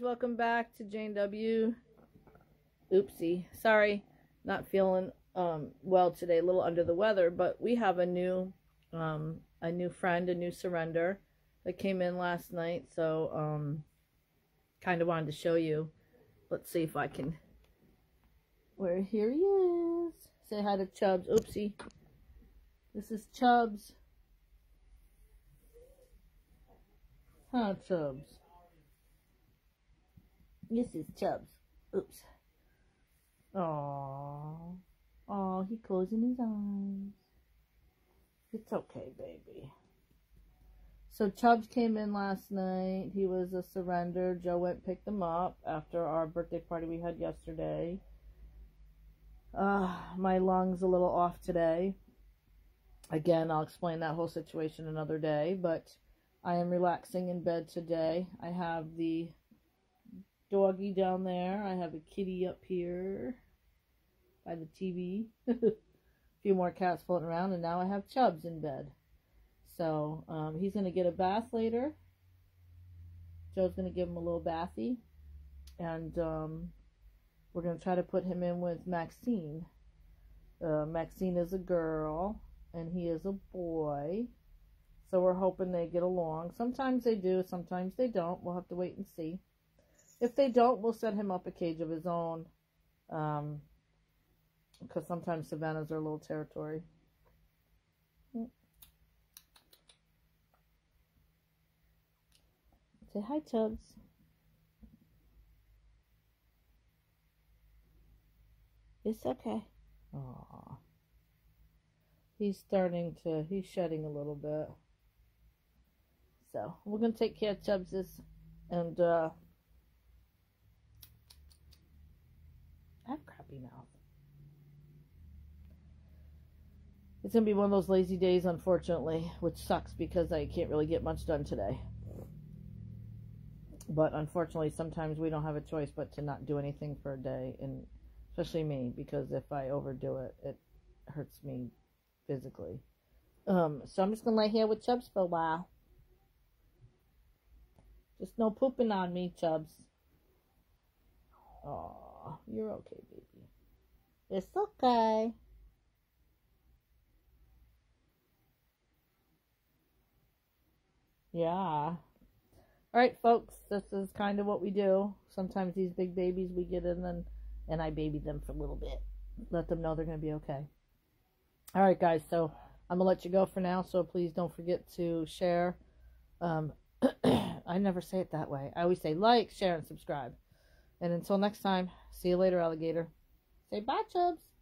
welcome back to JnW. Oopsie. Sorry, not feeling um, well today, a little under the weather, but we have a new um, a new friend, a new surrender that came in last night, so um, kind of wanted to show you. Let's see if I can. Where here he is. Say hi to Chubs. Oopsie. This is Chubs. Huh, Chubs. This is Chubs. Oops. Aww. Oh, he closing his eyes. It's okay, baby. So Chubs came in last night. He was a surrender. Joe went and picked him up after our birthday party we had yesterday. Uh, my lungs a little off today. Again, I'll explain that whole situation another day, but I am relaxing in bed today. I have the doggy down there. I have a kitty up here by the TV. a few more cats floating around, and now I have Chubs in bed. So um, he's going to get a bath later. Joe's going to give him a little bathy. And um, we're going to try to put him in with Maxine. Uh, Maxine is a girl, and he is a boy. So we're hoping they get along. Sometimes they do, sometimes they don't. We'll have to wait and see. If they don't, we'll set him up a cage of his own. Um, because sometimes savannas are a little territory. Say hi, Chubs. It's okay. Aww. He's starting to, he's shedding a little bit. So, we're going to take care of Chubses and, uh, Have crappy mouth. It's going to be one of those lazy days, unfortunately, which sucks because I can't really get much done today. But unfortunately, sometimes we don't have a choice but to not do anything for a day, and especially me, because if I overdo it, it hurts me physically. Um, so I'm just going to lay here with Chubs for a while. Just no pooping on me, Chubs. Oh, you're okay, baby. It's okay. Yeah. All right, folks, this is kind of what we do. Sometimes these big babies we get in and, and I baby them for a little bit. Let them know they're going to be okay. All right, guys, so I'm going to let you go for now, so please don't forget to share. Um, I never say it that way. I always say like, share, and subscribe. And until next time, see you later, alligator. Say bye, Chubs.